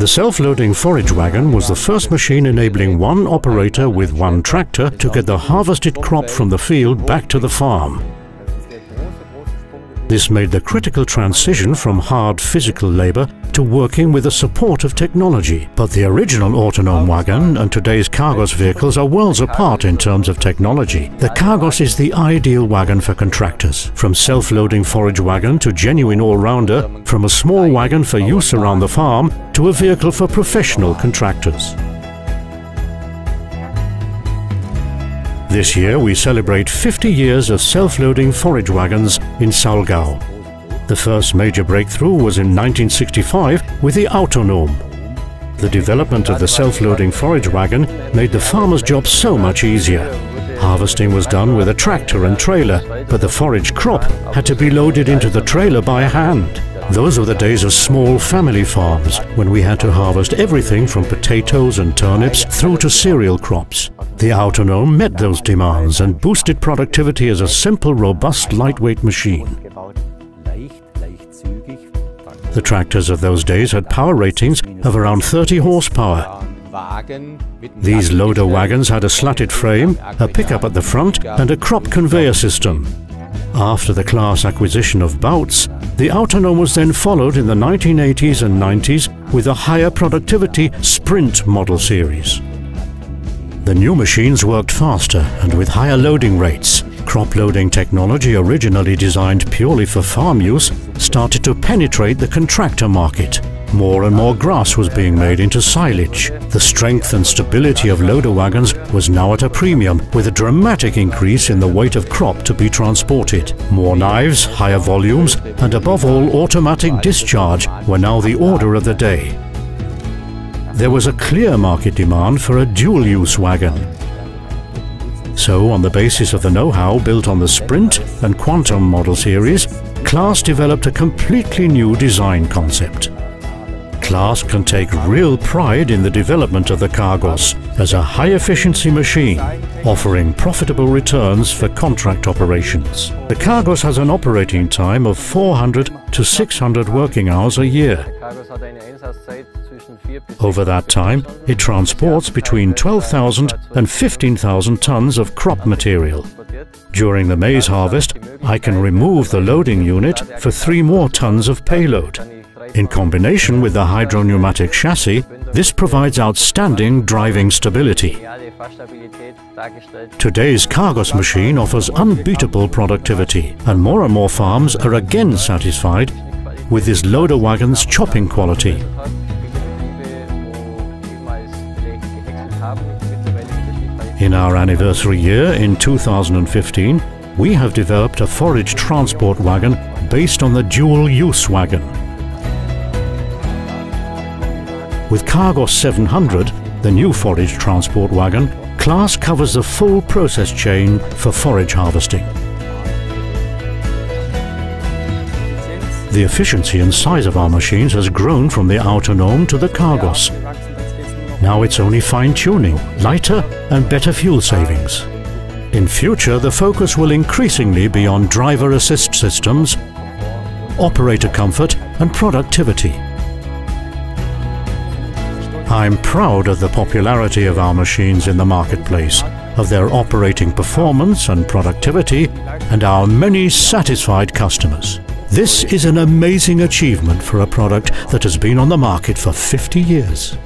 The self-loading forage wagon was the first machine enabling one operator with one tractor to get the harvested crop from the field back to the farm. This made the critical transition from hard physical labor to working with the support of technology. But the original autonom wagon and today's Cargos vehicles are worlds apart in terms of technology. The Cargos is the ideal wagon for contractors. From self-loading forage wagon to genuine all-rounder, from a small wagon for use around the farm to a vehicle for professional contractors. This year we celebrate 50 years of self-loading forage wagons in Saulgau. The first major breakthrough was in 1965 with the Autonome. The development of the self-loading forage wagon made the farmer's job so much easier. Harvesting was done with a tractor and trailer, but the forage crop had to be loaded into the trailer by hand. Those were the days of small family farms, when we had to harvest everything from potatoes and turnips through to cereal crops. The Autonom met those demands and boosted productivity as a simple, robust, lightweight machine. The tractors of those days had power ratings of around 30 horsepower. These loader wagons had a slatted frame, a pickup at the front and a crop conveyor system. After the Claas acquisition of Bautz, the Autonom was then followed in the 1980s and 90s with a higher productivity Sprint model series. The new machines worked faster and with higher loading rates. Crop loading technology originally designed purely for farm use started to penetrate the contractor market more and more grass was being made into silage. The strength and stability of loader wagons was now at a premium, with a dramatic increase in the weight of crop to be transported. More knives, higher volumes, and above all automatic discharge were now the order of the day. There was a clear market demand for a dual-use wagon. So, on the basis of the know-how built on the Sprint and Quantum model series, Claas developed a completely new design concept. Claas can take real pride in the development of the Cargos as a high-efficiency machine, offering profitable returns for contract operations. The Cargos has an operating time of 400 to 600 working hours a year. Over that time, it transports between 12,000 and 15,000 tons of crop material. During the maize harvest, I can remove the loading unit for three more tons of payload. In combination with the hydropneumatic chassis, this provides outstanding driving stability. Today's Cargos machine offers unbeatable productivity, and more and more farms are again satisfied with this loader wagon's chopping quality. In our anniversary year in 2015, we have developed a forage transport wagon based on the dual-use wagon. With Cargos 700, the new forage transport wagon, Claas covers the full process chain for forage harvesting. The efficiency and size of our machines has grown from the Autonome to the Cargos. Now it's only fine-tuning, lighter and better fuel savings. In future, the focus will increasingly be on driver assist systems, operator comfort and productivity. I'm proud of the popularity of our machines in the marketplace, of their operating performance and productivity, and our many satisfied customers. This is an amazing achievement for a product that has been on the market for 50 years.